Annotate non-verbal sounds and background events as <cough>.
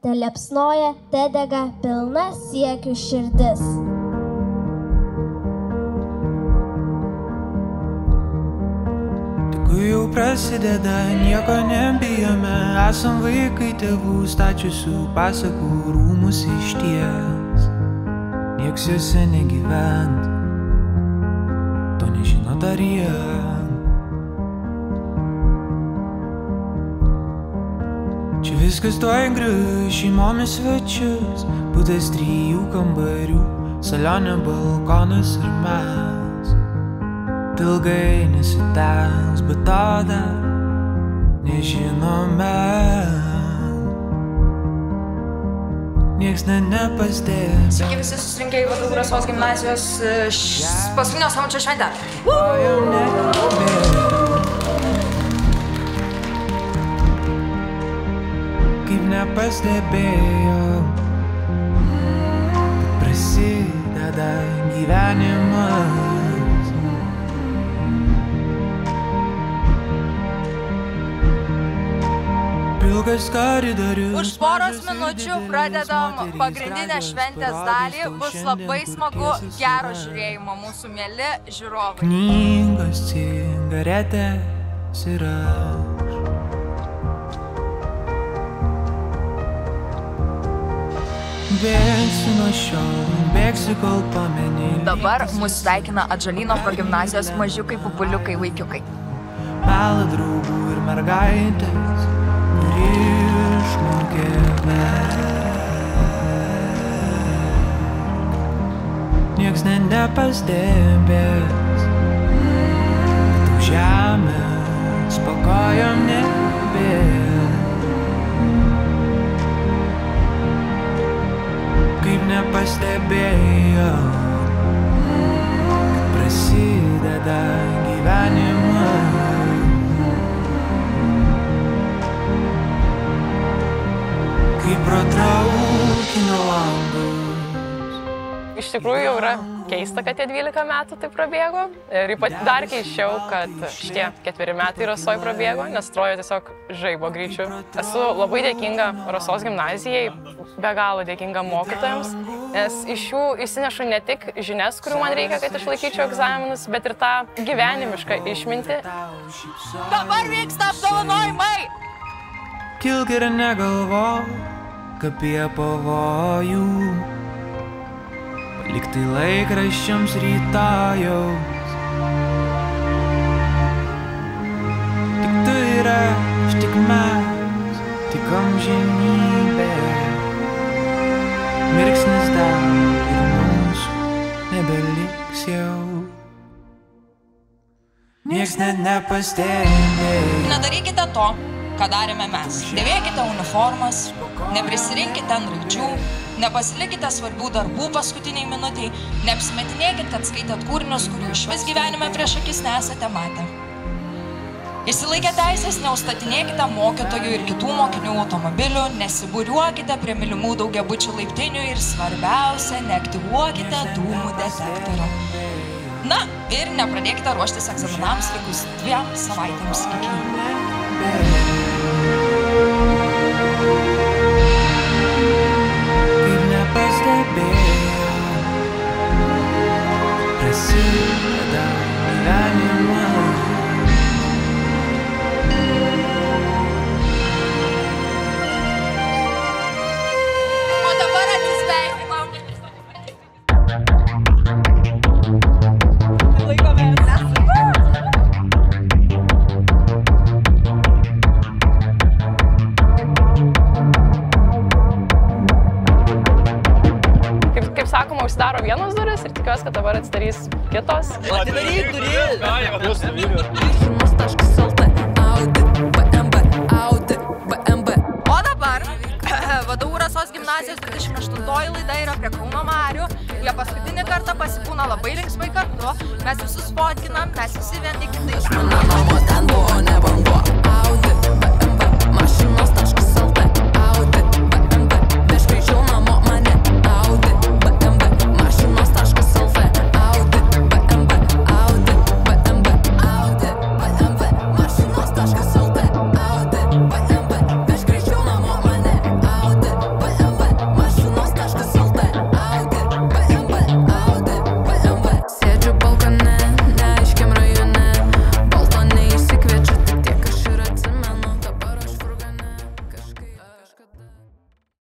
te liepsnoja, te dega pilna siekių širdis. Kai jau prasideda, nieko nebijome, esam vaikai tėvų stačiusių pasakų rūmus iš ties. Nieks juose negyvent, to nežino dar jie. Viskas tuoj grįž šeimomis svečius, būdas trijų kambarių, salionė balkonas ir mes. Ilgai nesitęs, bet tada nežinome. Niekas net nepastebės. Sveiki visi susirinkę į Vadų Rasos gimnazijos e, paskutinio samčio šventę. Kaip nepastebėjo, kad prasideda gyvenimas. Pilkas koridorius. Už poros minučių pradedam pagrindinę šventės dalį. Bus labai smagu, gero žiūrėjimo mūsų mėly žiūrovai. Knygos, cigaretės ir Bėgsiu nuo šio, bėgsiu kol pameni. Dabar mus sveikina Atžalyno progymnazijos mažiukai, pupuliukai, vaikiukai. Melą draugų ir mergaitės, kuri išmokė Niekas net nepastebės, už žemės pakojom nebės. Nepastebėjo, kad prasideda gyvenimas. Kaip pratraukinio langus. Iš tikrųjų jau yra keista, kad tie 12 metų tai prabėgo. Ir ypat dar keiščiau, kad šitie ketveri metai Rosoj prabėgo, nes trojo tiesiog žaibo greičiu. Esu labai dėkinga Rosos gimnazijai, be galo dėkinga mokytojams, nes iš jų įsinešu ne tik žinias, kurių man reikia, kad išlaikyčiau egzaminus, bet ir tą gyvenimišką išmintį. Dabar vyksta apdovanojimai! Kilk ir negalvok apie pavojų. Paliktai laikraščiams rytajaus. Tik Niekas net nepastebė. Nedarykite to, ką darėme mes. Dėvėkite uniformas, neprisirinkite ant raidžių, nepasilikite svarbių darbų paskutiniai minutiai, neapsimetinėkit, kad skaitėt kūrinius, kurių iš vis gyvenime prieš akis nesate matę. Įsilaikę teisės neustatinėkite mokytojų ir kitų mokinių automobilių, nesibūriuokite prie mylimų daugiabučių laiptinių ir svarbiausia, neaktyvuokite dūmų detektorių. Na ir nepradėkite ruoštis egzaminams likus dviem savaitėms iki jų. Sakoma, užsidaro vienos duris ir tikiuosi, kad dabar atsidarys kitos. O dabar <laughs> vadovų Rasos gimnazijos 28 laida yra prie Kauno Marių. Jie paskutinį kartą pasibūna labai linksmai kartu. Mes visus fotkinam, mes visi vieni kitais. Mano mamos ten buvo, nebango Audi,